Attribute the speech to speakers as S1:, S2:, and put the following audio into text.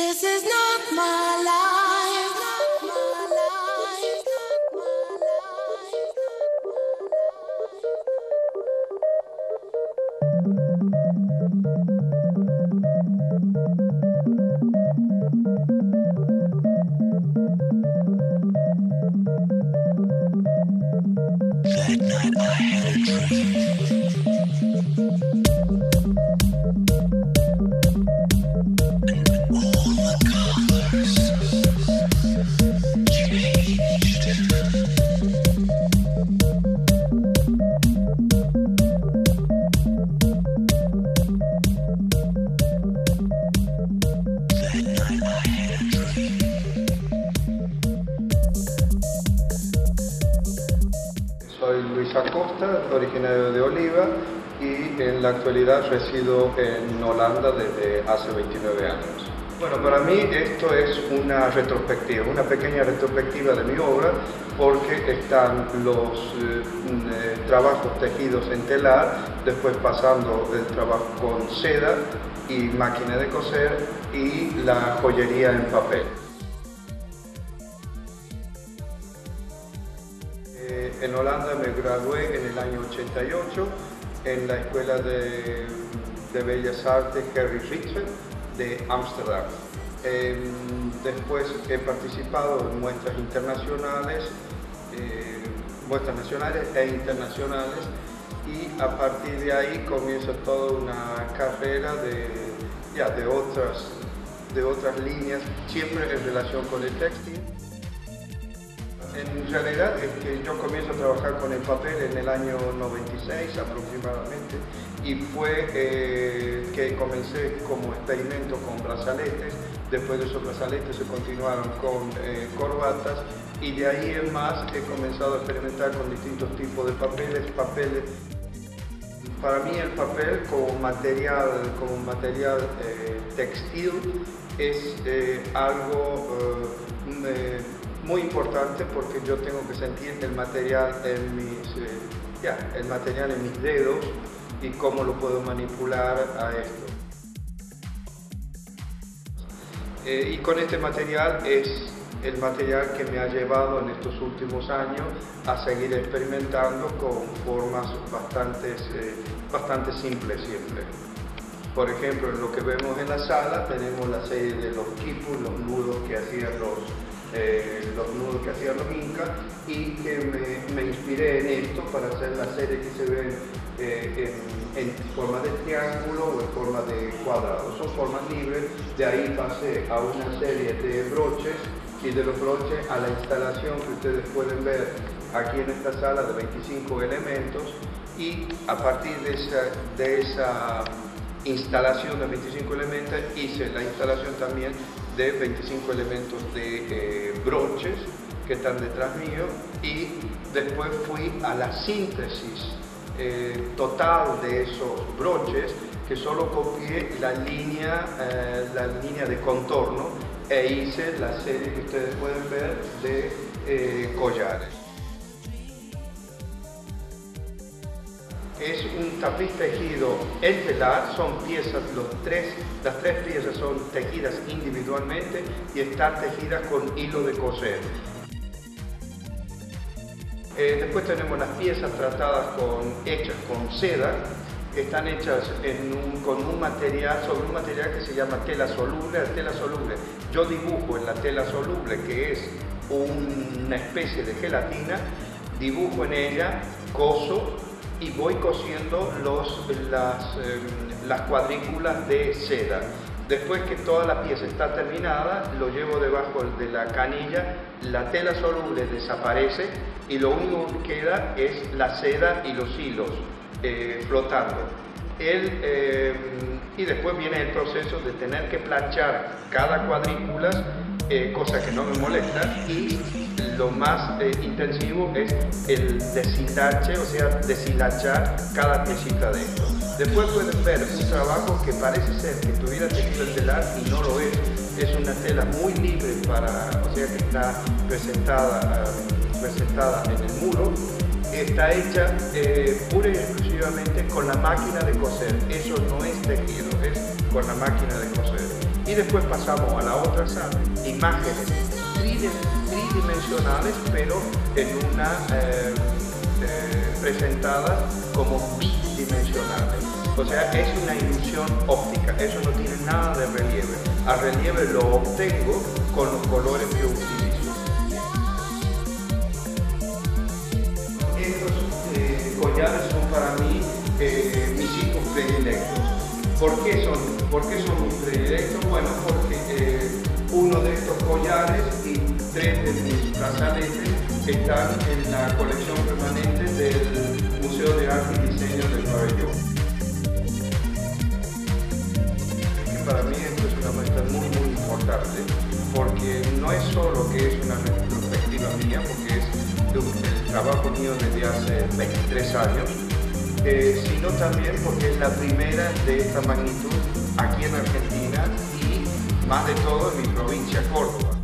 S1: This is not my life.
S2: That night I had a dream.
S3: Originario de Oliva y en la actualidad resido en Holanda desde hace 29 años. Bueno, para mí esto es una retrospectiva, una pequeña retrospectiva de mi obra porque están los eh, mm, trabajos tejidos en telar, después pasando el trabajo con seda y máquina de coser y la joyería en papel. En Holanda me gradué en el año 88 en la Escuela de, Bellas Artes Harry Ritsen de Ámsterdam. Em, después he participado en muestras internacionales, eh, muestras nacionales e internacionales y a partir de ahí comienza toda una carrera de, ya, de, otras, de otras líneas, siempre en relación con el textil. En realidad es que yo comienzo a trabajar con el papel en el año 96 aproximadamente y fue eh, que comencé como experimento con brazaletes, después de esos brazaletes se continuaron con eh, corbatas y de ahí en más he comenzado a experimentar con distintos tipos de papeles, papeles. Para mí el papel como material, como material eh, textil es algo muy importante porque yo tengo que sentir el material en mis, eh, ya, el material en mis dedos y cómo lo puedo manipular a esto. Eh, y con este material es el material que me ha llevado en estos últimos años a seguir experimentando con formas bastante, bastante simples siempre. Por ejemplo, en lo que vemos en la sala tenemos la serie de los quipus, los nudos que hacían los, eh, los nudos que hacían los incas y que me, inspiré en esto para hacer la serie que se ven eh, en, en forma de triángulo o en forma de cuadrado. Son formas libres, de ahí pasé a una serie de broches y de los broches a la instalación que ustedes pueden ver aquí en esta sala de 25 elementos y a partir de esa, de esa instalación de 25 elementos hice la instalación también de 25 elementos de eh, broches que están detrás mío y después fui a la síntesis eh, total de esos broches que solo copié la línea, eh, la línea de contorno e hice la serie que ustedes pueden ver de collares. Es un tapiz tejido en telar, son piezas, los tres, las tres piezas son tejidas individualmente y están tejidas con hilo de coser. Eh, después tenemos las piezas tratadas con, hechas con seda, están hechas con un material, sobre un material que se llama tela soluble. La tela soluble, yo dibujo en la tela soluble, que es una especie de gelatina, dibujo en ella, coso y voy cosiendo los, las, em, las cuadrículas de seda. Después que toda la pieza está terminada, lo llevo debajo de la canilla, la tela soluble desaparece y lo único que queda es la seda y los hilos eh, flotando. El, eh, y después viene el proceso de tener que planchar cada cuadrícula, eh, cosa que no me molesta, y lo más eh, intensivo es el deshilache, o sea, deshilachar cada piecita de esto. Después pueden ver un trabajo que parece ser que tuviera tejido el telar y no lo es. Es una tela muy libre para, o sea, que está presentada, eh, presentada en el muro. Está hecha eh, pura y exclusivamente con la máquina de coser. Eso no es tejido, es con la máquina de coser. Y después pasamos a la otra sala, imágenes tridimensionales, pero en una eh, eh, presentadas como bidimensionales. O sea, es una ilusión óptica, eso no tiene nada de relieve. A relieve lo obtengo con los colores que utilizo. Estos eh, collares son para mí mis hijos predilectos. ¿Por qué son, por qué son mis predilectos? Tres de mis brazaletes están en la colección permanente del Museo de Arte y Diseño del Pabellón. para mí esto es una muestra muy muy importante porque no es solo que es una retrospectiva mía, porque es el trabajo mío desde hace 23 años, eh, sino también porque es la primera de esta magnitud aquí en Argentina y más de todo en mi provincia, Córdoba.